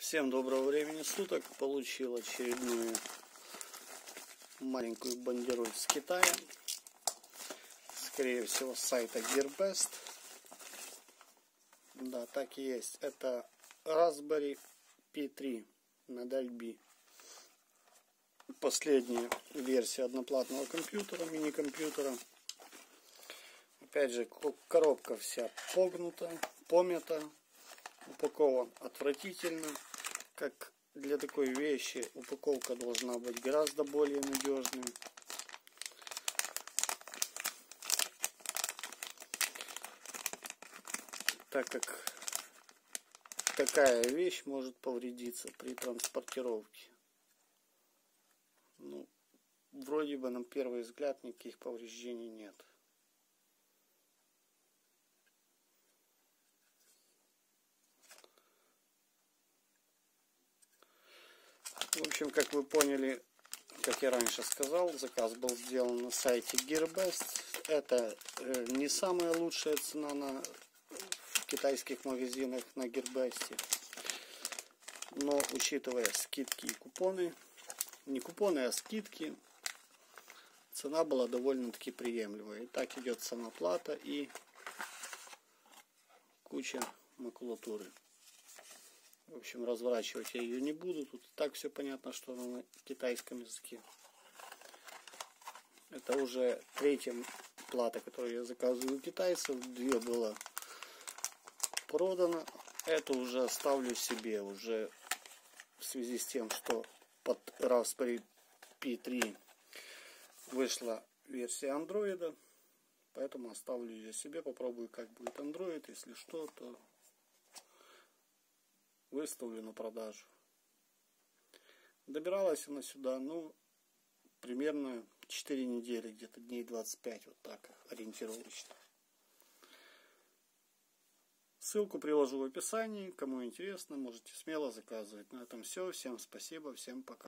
Всем доброго времени суток. Получил очередную маленькую бандероль с Китая. Скорее всего, с сайта Gearbest. Да, так и есть. Это Raspberry P3 модель B. Последняя версия одноплатного компьютера, мини-компьютера. Опять же, коробка вся погнута, помята, упакован отвратительно как для такой вещи упаковка должна быть гораздо более надежной. Так как такая вещь может повредиться при транспортировке. Ну, вроде бы на первый взгляд никаких повреждений нет. В общем, как вы поняли, как я раньше сказал, заказ был сделан на сайте Gearbest. Это э, не самая лучшая цена на в китайских магазинах на Gearbest. Но учитывая скидки и купоны, не купоны, а скидки, цена была довольно-таки приемлемая. И так идет сама плата и куча макулатуры. В общем, разворачивать я ее не буду. Тут так все понятно, что она на китайском языке. Это уже третья плата, которую я заказываю у китайцев. Две было продано. Эту уже оставлю себе уже в связи с тем, что под Raspberry Pi 3 вышла версия андроида. Поэтому оставлю ее себе, попробую как будет Android. Если что, то выставлю на продажу. Добиралась она сюда, ну, примерно 4 недели, где-то дней 25, вот так, ориентировочно. Ссылку приложу в описании. Кому интересно, можете смело заказывать. На этом все. Всем спасибо, всем пока.